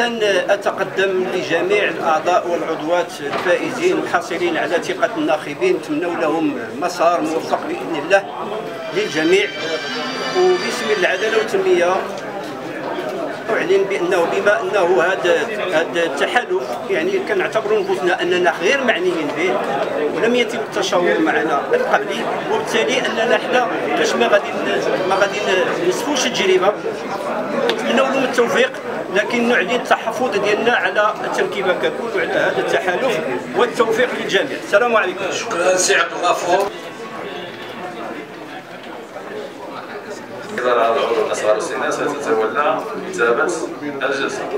أتقدم لجميع الأعضاء والعضوات الفائزين الحاصلين على ثقة الناخبين نتمنوا لهم مسار موفق بإذن الله للجميع. وباسم العدالة والتنمية أعلن بأنه بما أنه هذا هذا التحالف يعني كنعتبروا نفوسنا أننا غير معنيين به ولم يتم التشاور معنا من قبل وبالتالي أننا حنا باش ما غادي ما غادي نسفوش التجربة. نتمنوا لهم التوفيق. لكن نعلن التحفظ ديالنا على التركيبة ككل وعلى هذا التحالف والتوفيق للجميع. السلام عليكم. شكرا سي عبد الغفور. إدارة العضو الأسرار السنة ستتولى كتابة الجلسة.